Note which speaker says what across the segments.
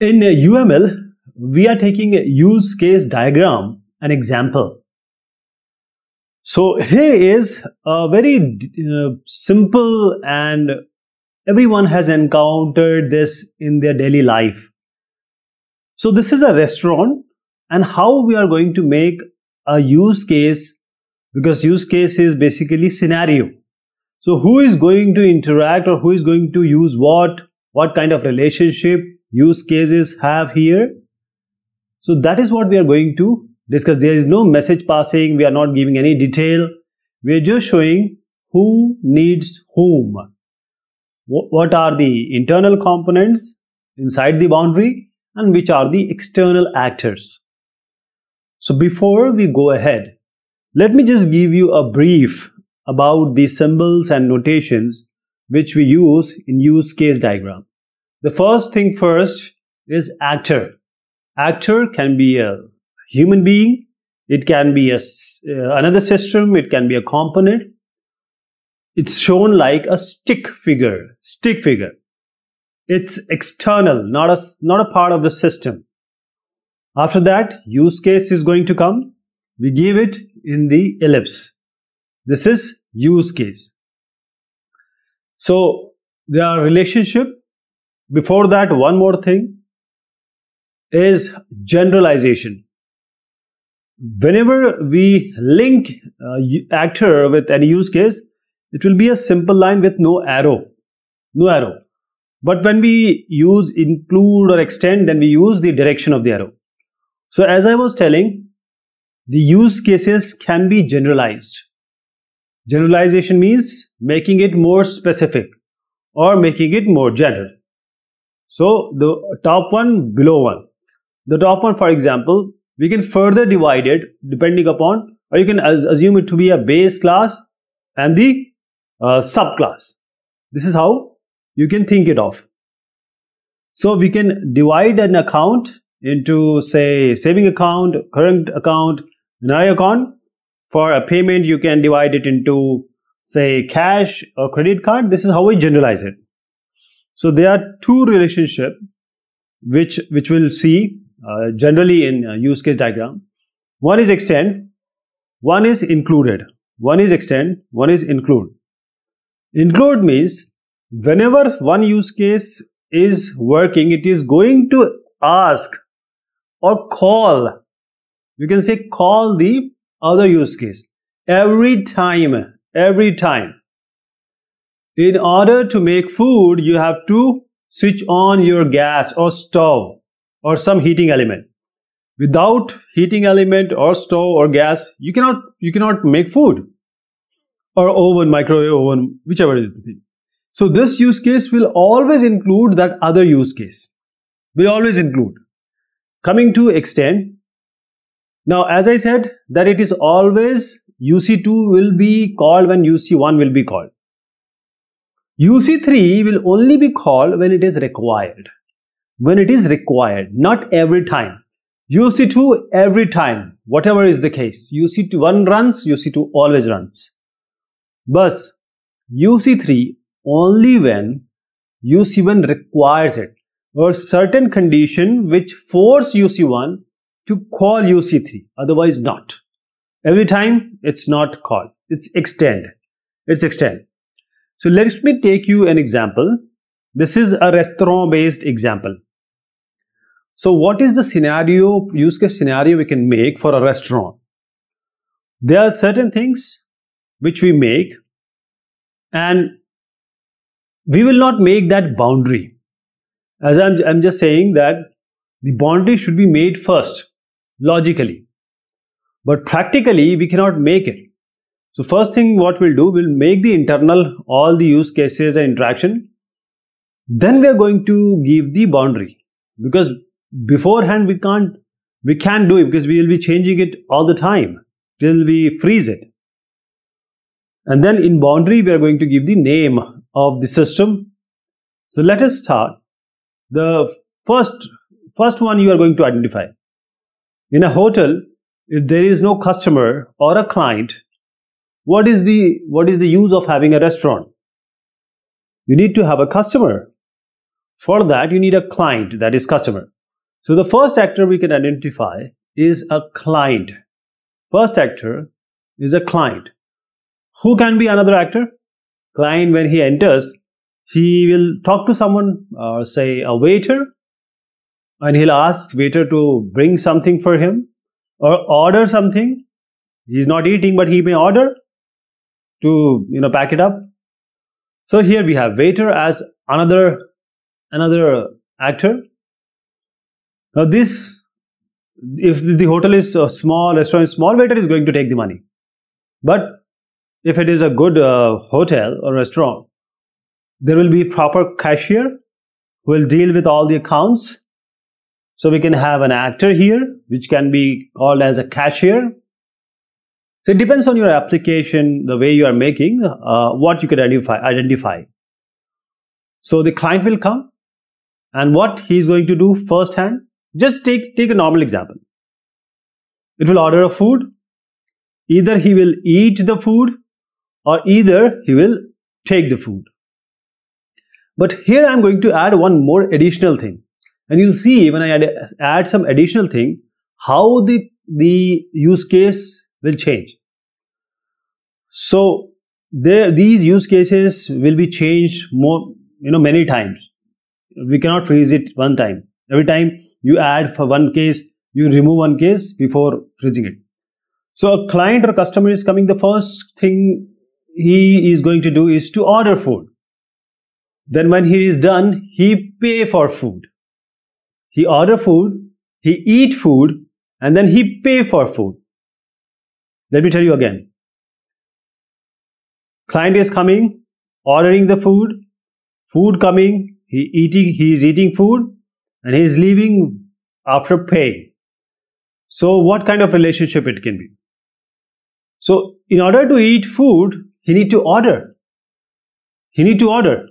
Speaker 1: In UML, we are taking a use case diagram, an example. So here is a very uh, simple and everyone has encountered this in their daily life. So this is a restaurant and how we are going to make a use case because use case is basically scenario. So who is going to interact or who is going to use what, what kind of relationship use cases have here. So that is what we are going to discuss. There is no message passing. We are not giving any detail. We are just showing who needs whom. What are the internal components inside the boundary and which are the external actors. So before we go ahead, let me just give you a brief about the symbols and notations which we use in use case diagram. The first thing first is actor. Actor can be a human being, it can be a, uh, another system, it can be a component. It's shown like a stick figure, stick figure. It's external, not a, not a part of the system. After that, use case is going to come. We give it in the ellipse. This is use case. So, there are relationship before that, one more thing is generalization. Whenever we link uh, actor with any use case, it will be a simple line with no arrow. No arrow. But when we use include or extend, then we use the direction of the arrow. So as I was telling, the use cases can be generalized. Generalization means making it more specific or making it more general. So the top one, below one. The top one, for example, we can further divide it depending upon, or you can assume it to be a base class and the uh, subclass. This is how you can think it of. So we can divide an account into say saving account, current account, another account. For a payment, you can divide it into say cash or credit card. This is how we generalize it. So there are two relationship which which we'll see uh, generally in uh, use case diagram. One is extend, one is included. One is extend, one is include. Include means whenever one use case is working, it is going to ask or call. You can say call the other use case every time, every time in order to make food, you have to switch on your gas or stove or some heating element. Without heating element or stove or gas, you cannot you cannot make food or oven, microwave oven, whichever is the thing. So this use case will always include that other use case. Will always include. Coming to extend. Now, as I said, that it is always UC2 will be called when UC1 will be called. UC3 will only be called when it is required. When it is required, not every time. UC2 every time, whatever is the case. UC1 runs, UC2 always runs. But UC3 only when UC1 requires it or certain condition which force UC1 to call UC3, otherwise not. Every time it's not called, it's extend. It's extend. So let me take you an example. This is a restaurant based example. So what is the scenario, use case scenario we can make for a restaurant? There are certain things which we make and we will not make that boundary. As I'm, I'm just saying that the boundary should be made first, logically. But practically, we cannot make it. So first thing what we'll do, we'll make the internal all the use cases and interaction. Then we are going to give the boundary because beforehand we can't we can't do it because we will be changing it all the time till we freeze it. And then in boundary we are going to give the name of the system. So let us start. The first first one you are going to identify. In a hotel, if there is no customer or a client, what is the what is the use of having a restaurant? You need to have a customer. For that, you need a client, that is customer. So the first actor we can identify is a client. First actor is a client. Who can be another actor? Client, when he enters, he will talk to someone, uh, say a waiter, and he'll ask waiter to bring something for him or order something. He's not eating, but he may order to you know pack it up. So here we have waiter as another another actor. Now this, if the hotel is a small restaurant, small waiter is going to take the money. But if it is a good uh, hotel or restaurant, there will be proper cashier who will deal with all the accounts. So we can have an actor here, which can be called as a cashier. So it depends on your application, the way you are making, uh, what you can identify, identify. So the client will come and what he is going to do firsthand, just take, take a normal example. It will order a food. Either he will eat the food or either he will take the food. But here I'm going to add one more additional thing. And you'll see when I add, add some additional thing, how the, the use case will change. So there, these use cases will be changed more, you know, many times. We cannot freeze it one time. Every time you add for one case, you remove one case before freezing it. So a client or customer is coming, the first thing he is going to do is to order food. Then when he is done, he pay for food. He order food, he eat food, and then he pay for food. Let me tell you again. Client is coming, ordering the food, food coming, he eating, he is eating food, and he is leaving after paying. So what kind of relationship it can be? So in order to eat food, he need to order. He need to order.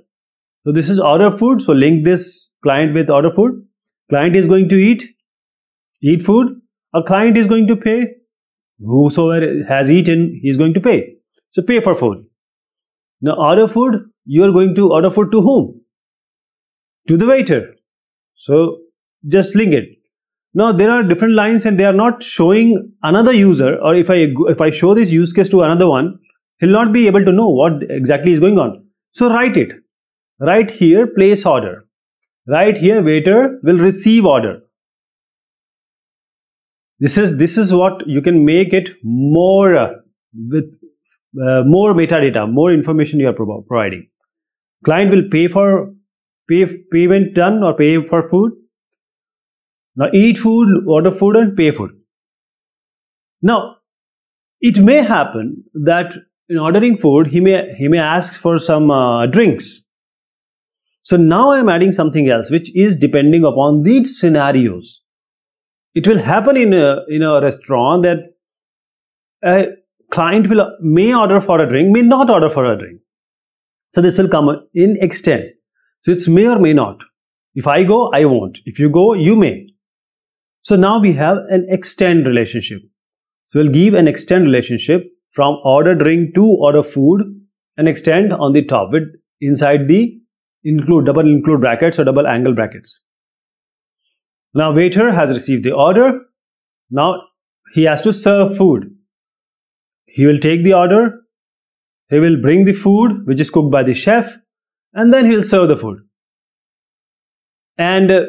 Speaker 1: So this is order food. So link this client with order food. Client is going to eat, eat food. A client is going to pay. Whosoever has eaten, he is going to pay. So pay for food. Now order food, you are going to order food to whom? To the waiter. So just link it. Now there are different lines and they are not showing another user or if I if I show this use case to another one, he'll not be able to know what exactly is going on. So write it. Right here, place order. Right here, waiter will receive order. This is this is what you can make it more uh, with uh, more metadata, more information you are providing. Client will pay for pay payment done or pay for food. Now eat food, order food, and pay food. Now it may happen that in ordering food, he may he may ask for some uh, drinks so now I'm adding something else which is depending upon the scenarios. It will happen in a, in a restaurant that a client will may order for a drink, may not order for a drink. So this will come in extend. So it's may or may not. If I go, I won't. If you go, you may. So now we have an extend relationship. So we'll give an extend relationship from order drink to order food and extend on the top with inside the include double include brackets or double angle brackets. Now waiter has received the order. Now he has to serve food. He will take the order. He will bring the food which is cooked by the chef and then he will serve the food. And uh,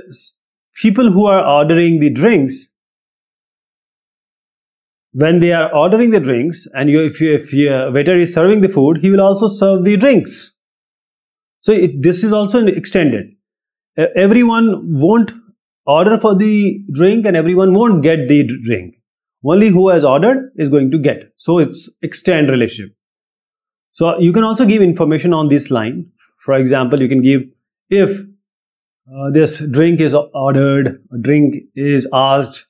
Speaker 1: people who are ordering the drinks, when they are ordering the drinks and you, if, you, if your waiter is serving the food, he will also serve the drinks. So it, this is also an extended. Uh, everyone won't order for the drink and everyone won't get the drink. Only who has ordered is going to get. So it's extend relationship. So you can also give information on this line. For example, you can give if uh, this drink is ordered, drink is asked.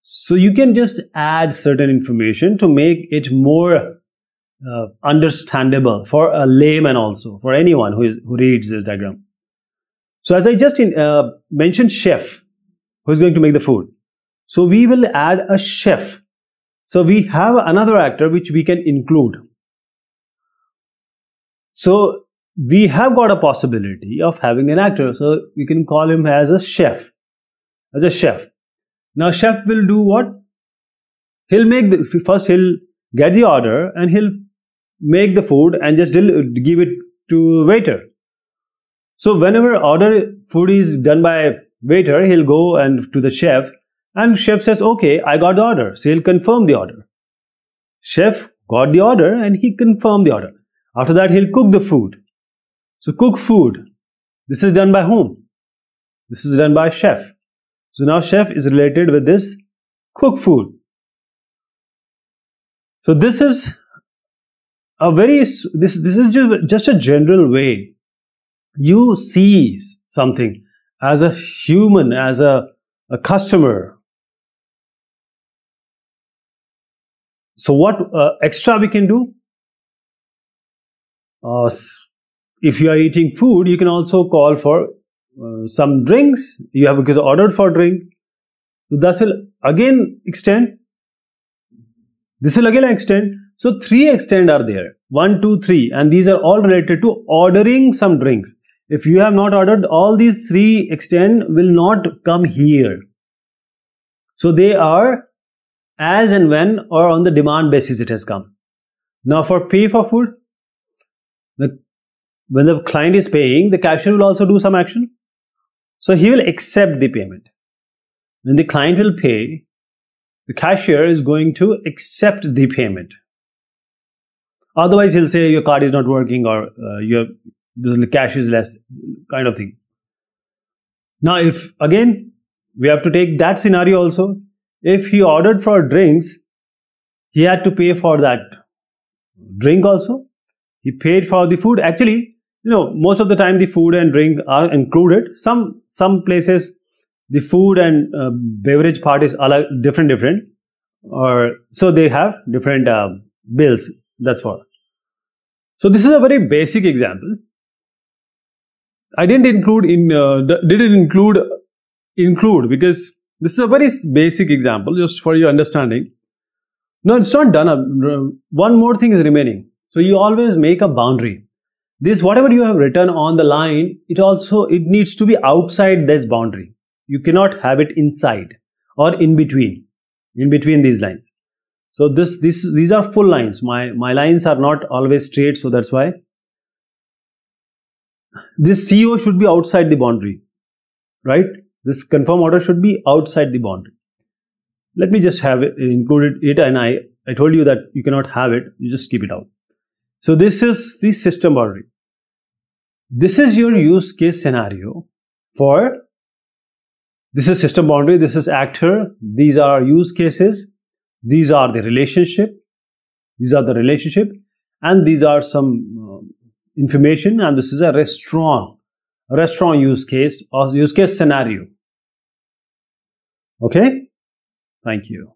Speaker 1: So you can just add certain information to make it more uh, understandable for a layman also, for anyone who, is, who reads this diagram. So as I just in, uh, mentioned chef, who is going to make the food. So we will add a chef. So we have another actor which we can include. So we have got a possibility of having an actor. So we can call him as a chef. As a chef. Now chef will do what? He'll make the first he'll get the order and he'll make the food and just give it to waiter. So whenever order food is done by waiter, he'll go and to the chef and chef says, okay, I got the order. So he'll confirm the order. Chef got the order and he confirmed the order. After that, he'll cook the food. So cook food. This is done by whom? This is done by chef. So now chef is related with this cook food. So this is a very this this is just a general way you see something as a human as a, a customer so what uh, extra we can do? Uh, if you are eating food you can also call for uh, some drinks. You have because ordered for drink. So that will again extend. This will again extend. So three extend are there. One two three. And these are all related to ordering some drinks. If you have not ordered, all these three extend will not come here. So they are as and when or on the demand basis it has come. Now for pay for food, the, when the client is paying, the cashier will also do some action. So he will accept the payment. When the client will pay, the cashier is going to accept the payment. Otherwise, he'll say your card is not working or uh, your the cash is less kind of thing now if again we have to take that scenario also if he ordered for drinks he had to pay for that drink also. He paid for the food. Actually you know most of the time the food and drink are included. Some some places the food and uh, beverage part is different different or so they have different uh, bills. That's what so this is a very basic example. I didn't include in uh, didn't include include because this is a very basic example just for your understanding. No, it's not done. Uh, one more thing is remaining. So you always make a boundary. This whatever you have written on the line, it also it needs to be outside this boundary. You cannot have it inside or in between, in between these lines. So this this these are full lines. My my lines are not always straight, so that's why this CO should be outside the boundary, right? This confirm order should be outside the boundary. Let me just have it included it and I, I told you that you cannot have it, you just keep it out. So this is the system boundary. This is your use case scenario for this is system boundary, this is actor, these are use cases, these are the relationship, these are the relationship, and these are some uh, information and this is a restaurant restaurant use case or use case scenario okay? Thank you